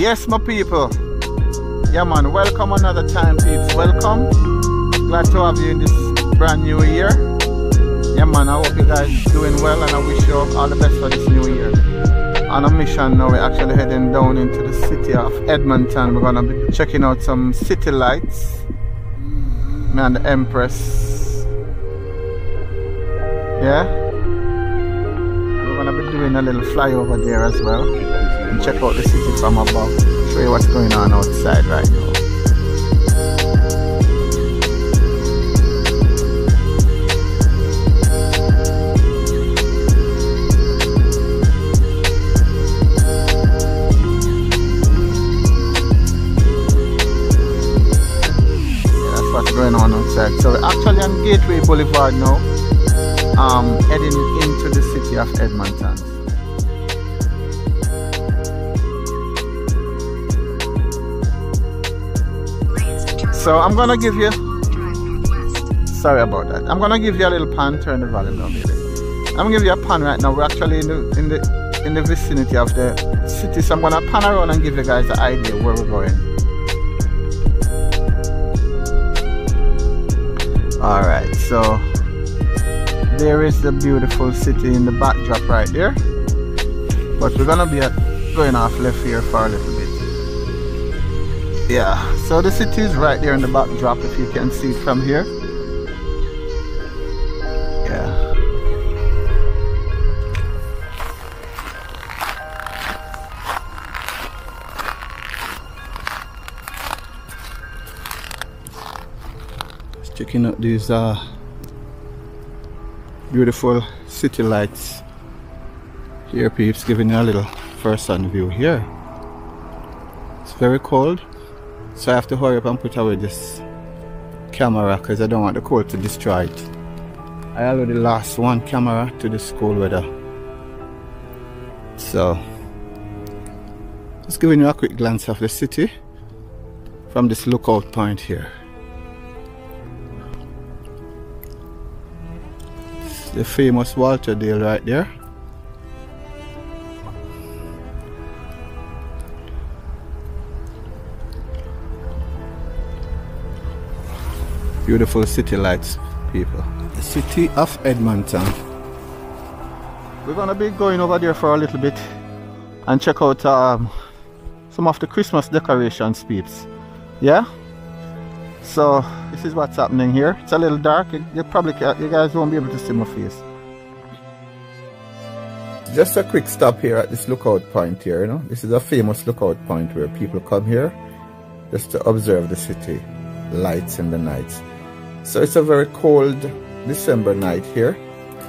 Yes, my people. Yeah, man. Welcome another time, peeps. Welcome. Glad to have you in this brand new year. Yeah, man. I hope you guys doing well, and I wish you all the best for this new year. On a mission now, we're actually heading down into the city of Edmonton. We're gonna be checking out some city lights. Me and the Empress. Yeah. We're gonna be doing a little flyover there as well and check out the city from above. Show you what's going on outside right now. Going on outside. So actually on Gateway Boulevard now, um, heading into the city of Edmonton. So I'm gonna give you. Sorry about that. I'm gonna give you a little pan. Turn the volume down. I'm gonna give you a pan right now. We're actually in the in the in the vicinity of the city, so I'm gonna pan around and give you guys the idea where we're going. All right, so there is the beautiful city in the backdrop right there. But we're gonna be going off left here for a little bit. Yeah, so the city is right there in the backdrop if you can see it from here. Yeah. Just checking out these uh, beautiful city lights. Here peeps giving you a little first sun view here. It's very cold. So I have to hurry up and put away this camera because I don't want the cold to destroy it. I already lost one camera to this cold weather. So just giving you a quick glance of the city from this lookout point here. It's the famous Walterdale right there. Beautiful city lights, people. The city of Edmonton. We're gonna be going over there for a little bit and check out um, some of the Christmas decorations, peeps. Yeah. So this is what's happening here. It's a little dark. You, you probably ca you guys won't be able to see my face. Just a quick stop here at this lookout point here. You know, this is a famous lookout point where people come here just to observe the city lights in the nights. So it's a very cold December night here.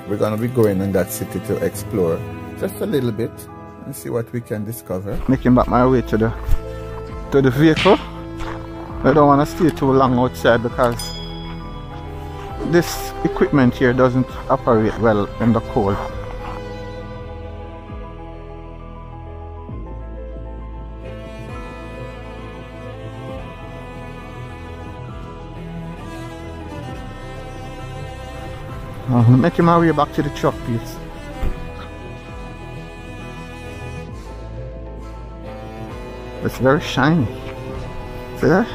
We're gonna be going in that city to explore just a little bit and see what we can discover. Making back my way to the to the vehicle. I don't want to stay too long outside because this equipment here doesn't operate well in the cold. Uh, making my way back to the truck, please. It's very shiny. See that?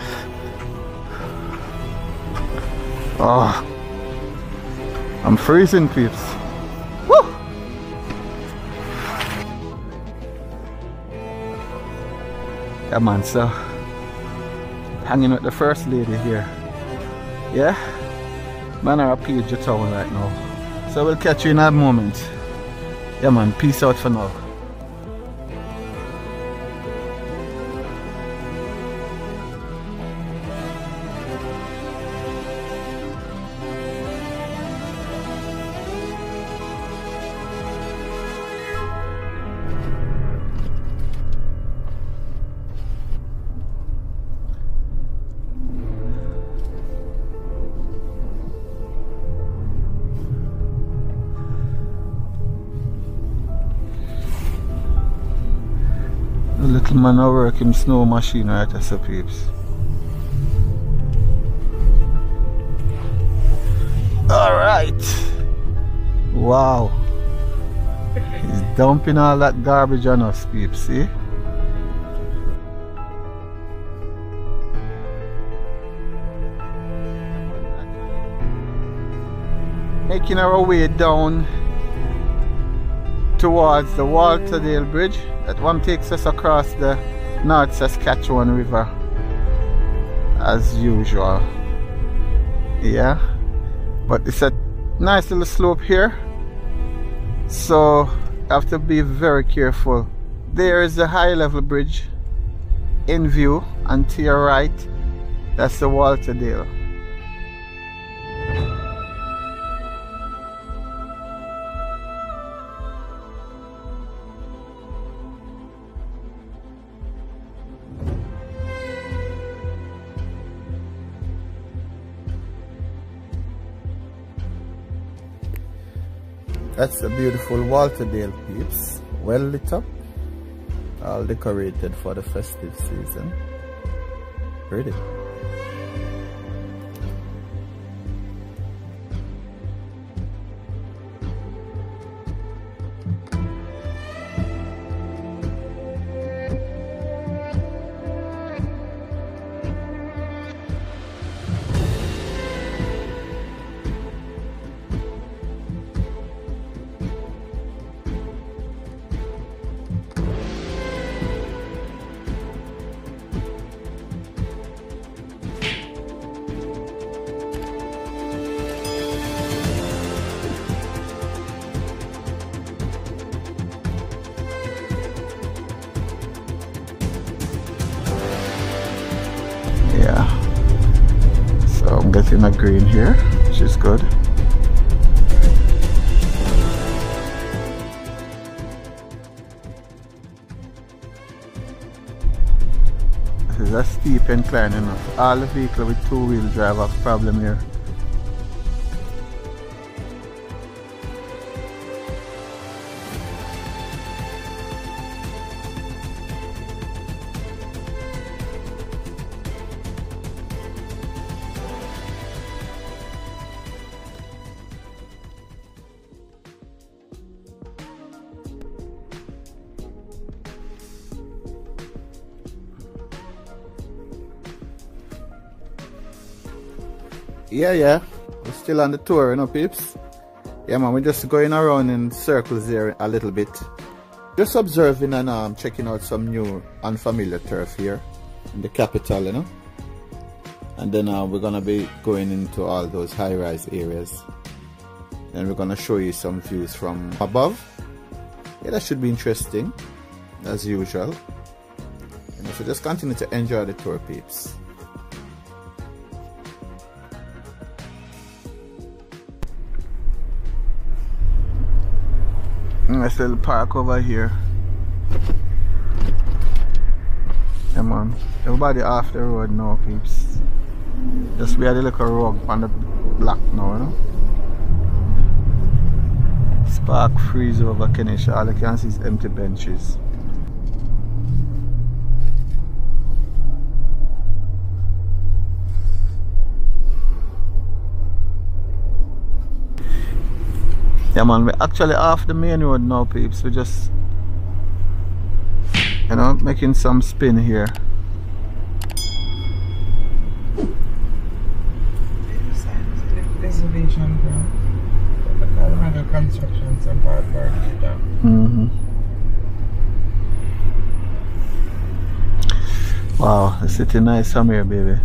Oh, I'm freezing, peeps. Woo! Yeah, man. So, hanging with the first lady here. Yeah. Man are a page of town right now. So we'll catch you in a moment. Yeah man, peace out for now. Man are working snow machine right as a peeps. Alright. Wow. He's dumping all that garbage on us peeps, see? Making our way down towards the Walterdale Bridge. That one takes us across the North Saskatchewan River as usual. Yeah, but it's a nice little slope here, so have to be very careful. There is the high level bridge in view, and to your right, that's the Walterdale. That's a beautiful Walterdale peeps, well lit up, all decorated for the festive season. Pretty. A green here, which is good. This is a steep incline enough. All the with two wheel drive have problem here. Yeah, yeah. We're still on the tour, you know, peeps. Yeah, man, we're just going around in circles here a little bit. Just observing and um, checking out some new unfamiliar turf here in the capital, you know. And then uh, we're gonna be going into all those high-rise areas. Then we're gonna show you some views from above. Yeah, that should be interesting, as usual. So just continue to enjoy the tour, peeps. Mm, nice little park over here. Yeah man. Everybody off the road now peeps. Just we had a little rug on the block now, you know. Spark freeze over Kenisha. All you can see is empty benches. Yeah man, we're actually off the main road now peeps. We're just you know making some spin here. Reservation ground. But I don't have construction, some part work. Mm-hmm. Wow, the city nice here, baby.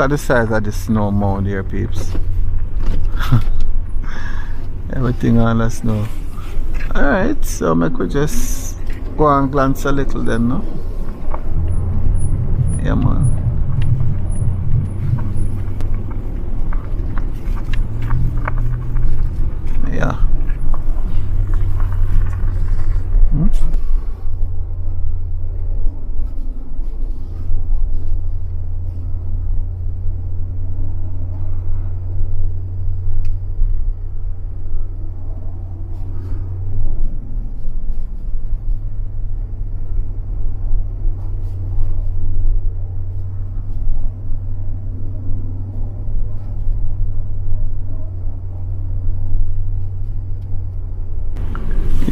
Look at the size of the snow mound here, peeps. Everything on the snow. Alright, so make we just go and glance a little then, no? Yeah, man. Yeah. Hmm?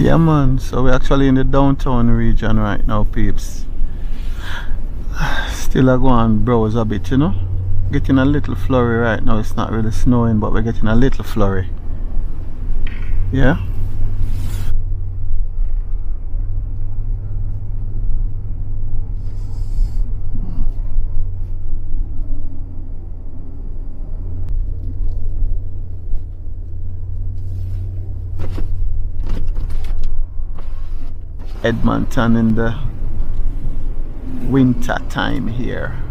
Yeah, man. So we're actually in the downtown region right now, peeps. Still I go and browse a bit, you know. Getting a little flurry right now. It's not really snowing, but we're getting a little flurry. Yeah. Edmonton in the winter time here.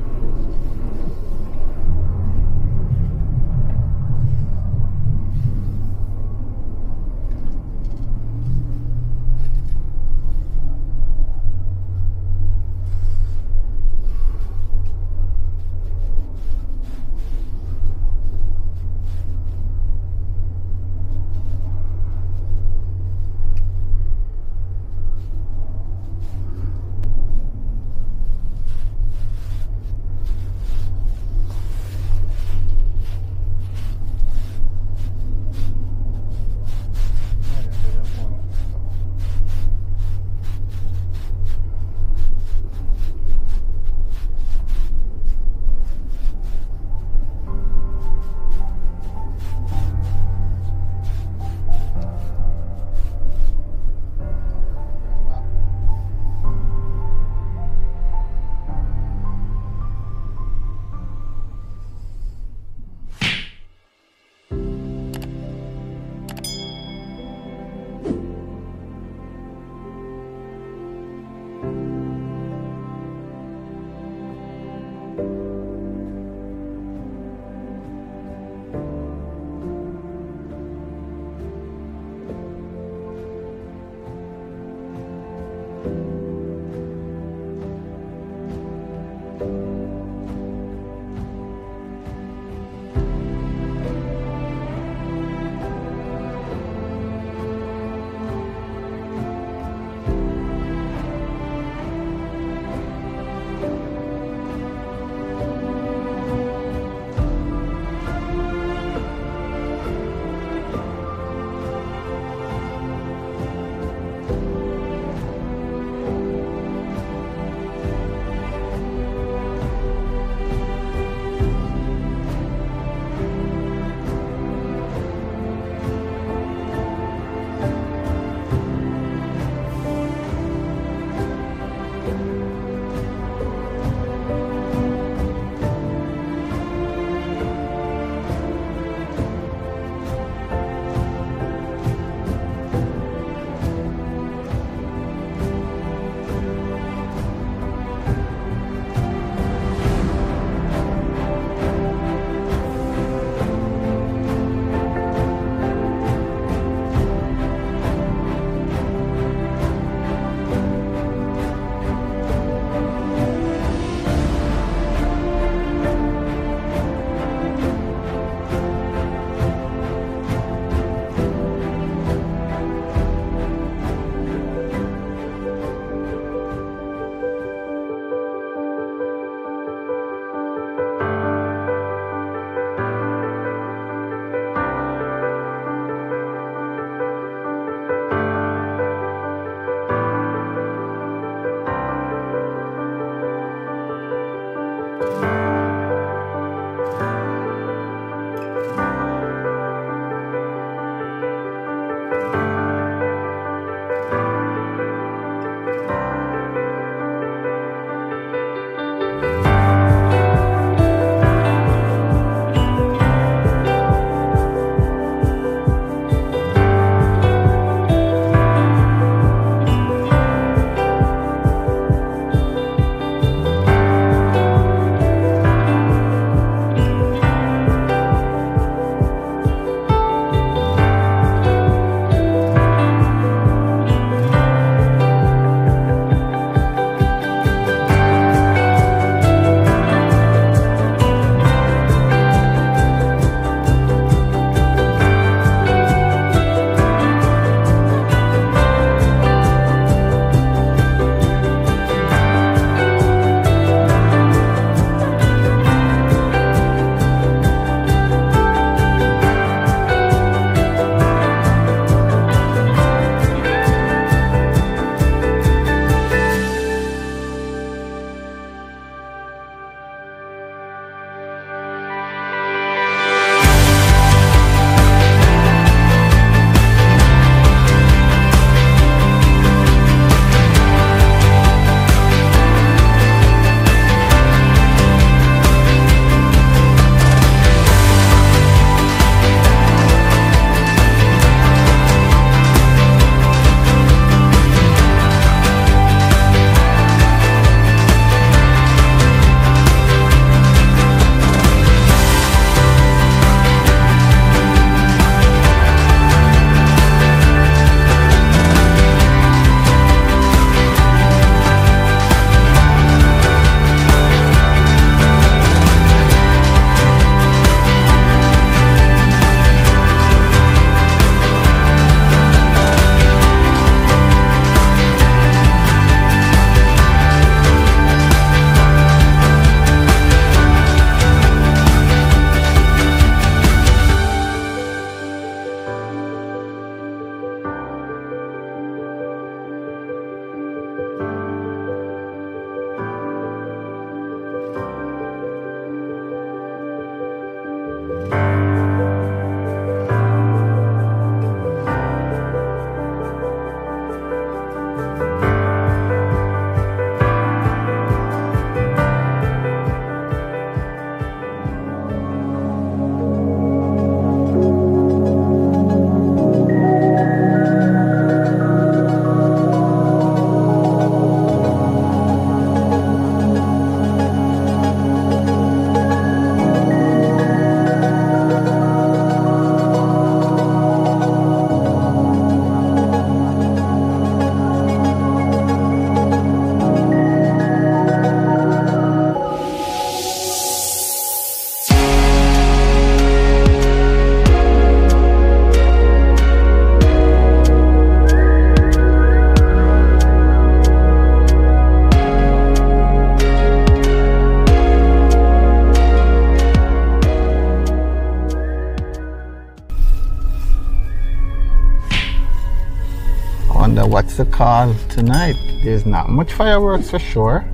The call tonight. There's not much fireworks for sure.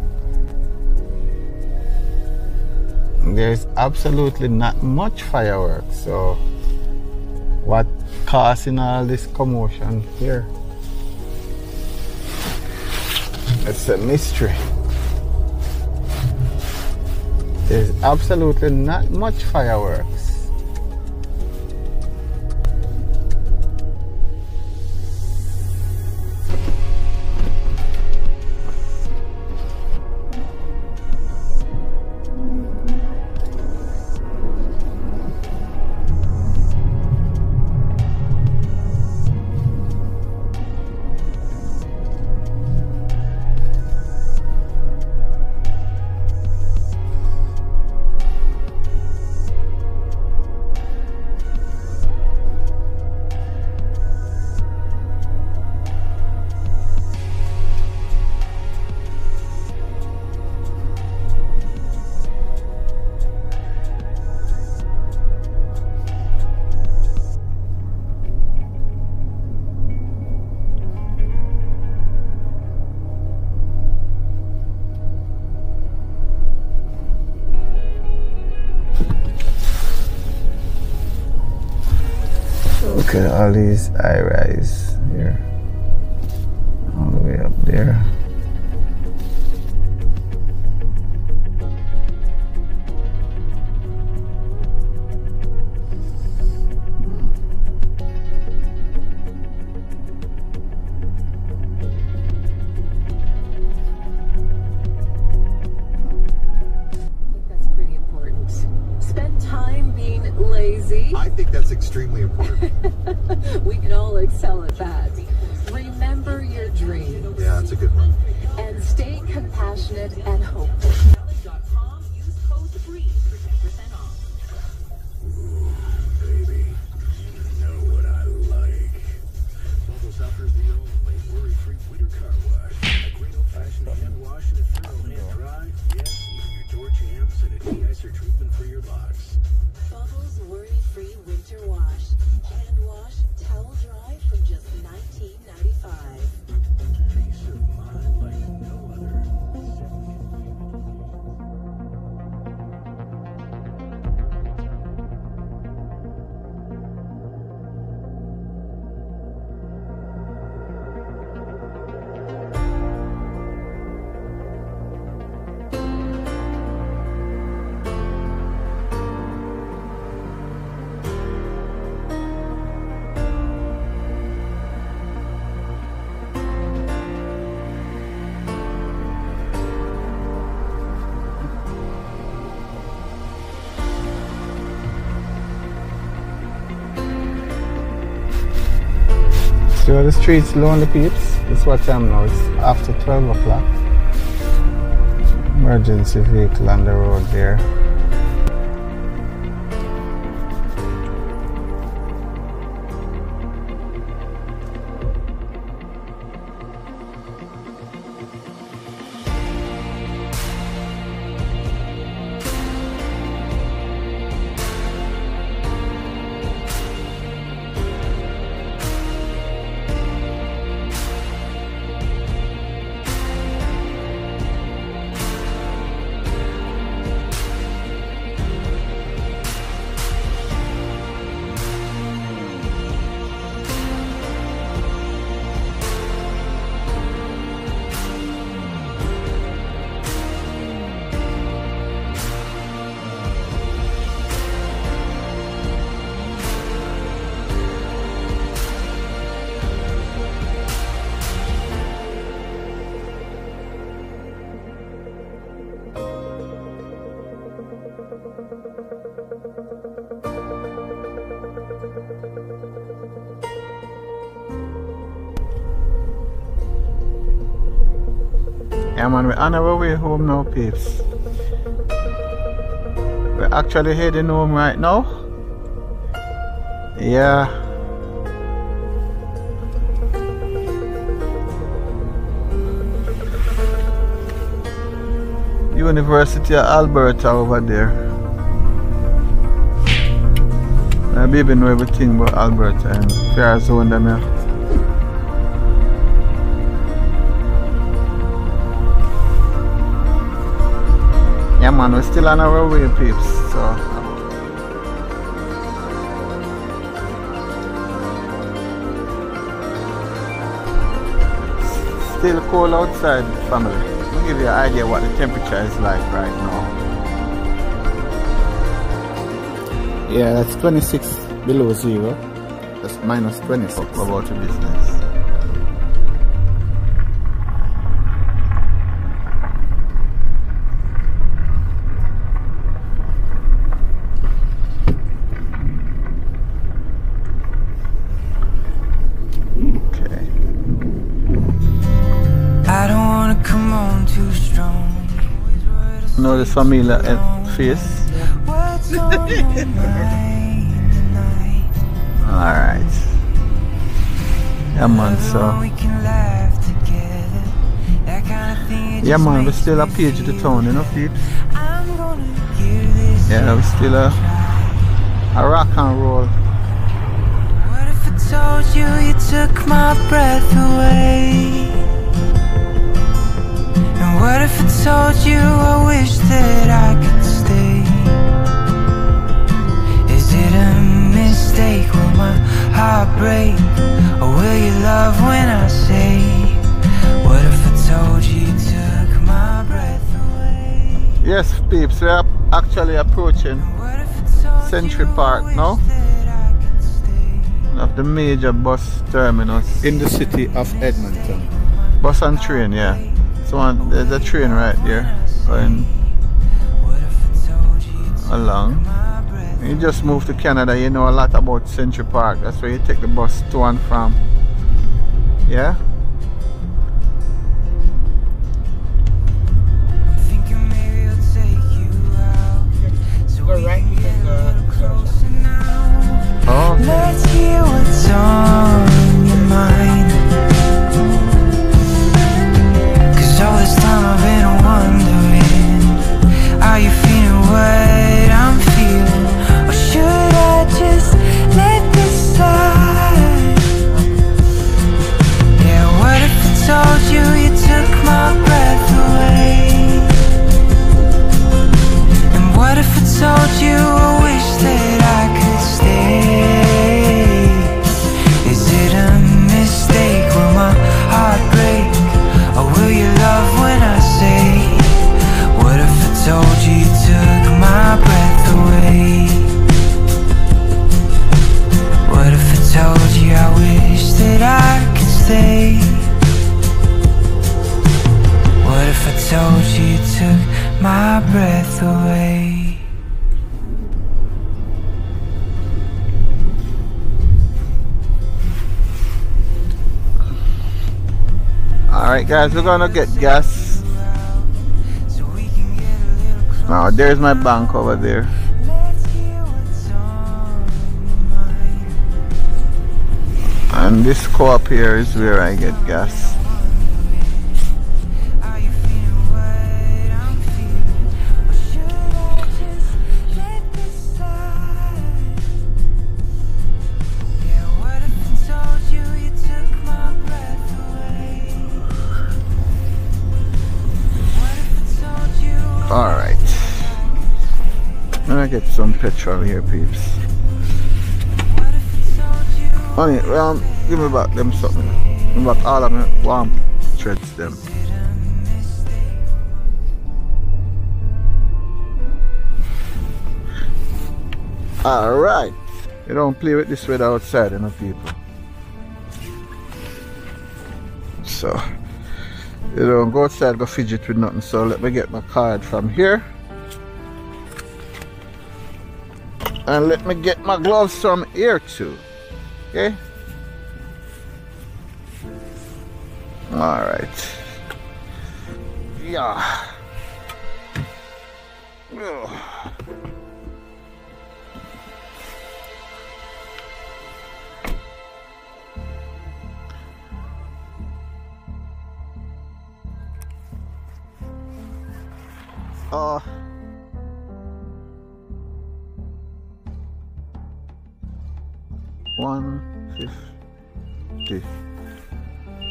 There's absolutely not much fireworks. So, what causing all this commotion here? It's a mystery. There's absolutely not much fireworks. All these high The streets lonely peeps. It's what time now? It's after 12 o'clock. Emergency vehicle on the road there. We're on our way home now peeps. We're actually heading home right now. Yeah. University of Alberta over there. My baby know everything about Alberta and Fair Zone them here. Yeah man, we're still on our way peeps. So still cold outside family. Let me give you an idea what the temperature is like right now. Yeah, that's 26 below zero. That's minus 26. Talk about the business. Together. That kind of thing. it yeah just man, we makes still a page the town, you know peeps? Yeah, we still a, a rock and roll. What if I told you you took my breath away? And what if I told you I wish that I could stay? Is it a mistake? Will my heart break? Or will you love when I say? What if I told you you took my breath away? Yes peeps, we are actually approaching What if I told Century Park wish now? that I could stay? one of the major bus terminus. in the city of Edmonton. Bus and train, yeah. So one, there's a train right there going along. you just move to Canada, you know a lot about Century Park. That's where you take the bus to and from. Yeah? Guys, we're gonna get gas. Now there's my bank over there. And this co-op here is where I get gas. Alright. Let me get some petrol here, peeps. Honey, um, give me back them something. Give me back all of my warm threads them. Alright. You don't play with this weather outside, you know, people. So, you don't go outside, go fidget with nothing. So, let me get my card from here. And let me get my gloves from here too. Okay? Alright. Yeah. Ugh. Uh, one fifty.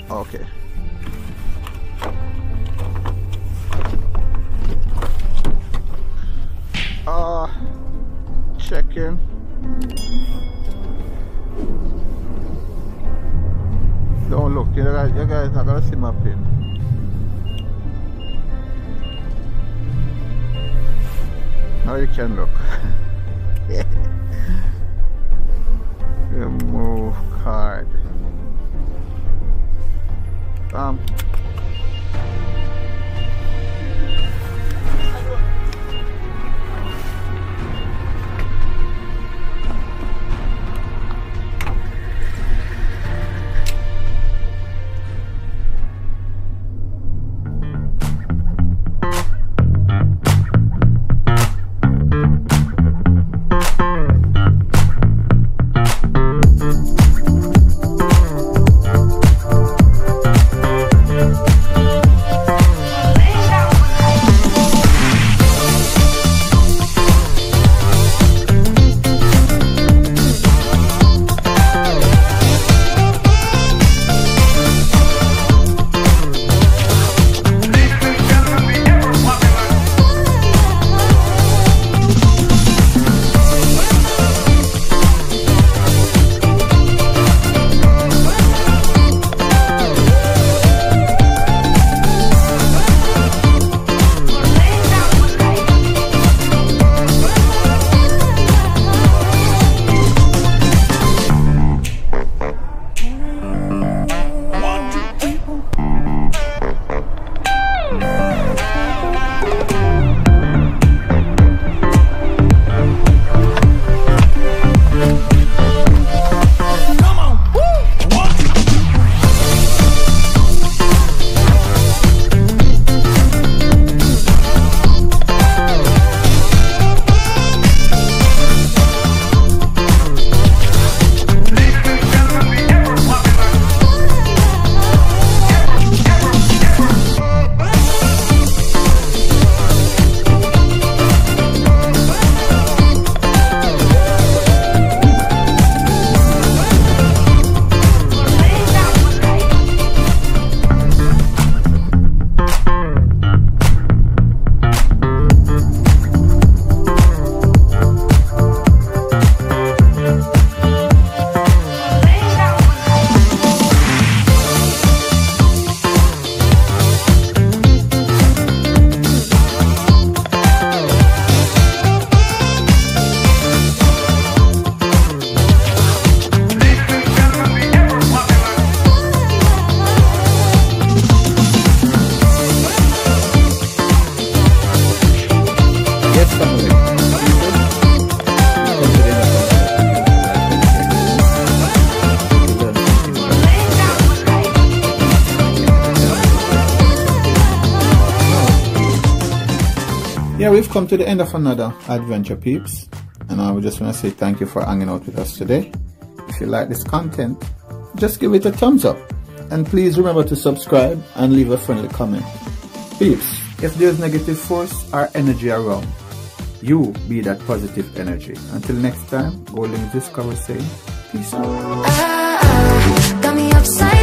Okay. Uh, check in. Don't look, you guys, you guys not gonna see my pin. Now you can look. Remove card. Um. Come to the end of another adventure, peeps. And I would just want to say thank you for hanging out with us today. If you like this content, just give it a thumbs up. And please remember to subscribe and leave a friendly comment. Peeps, if there's negative force or energy around, you be that positive energy. Until next time, Goldings Discovery saying, peace out. I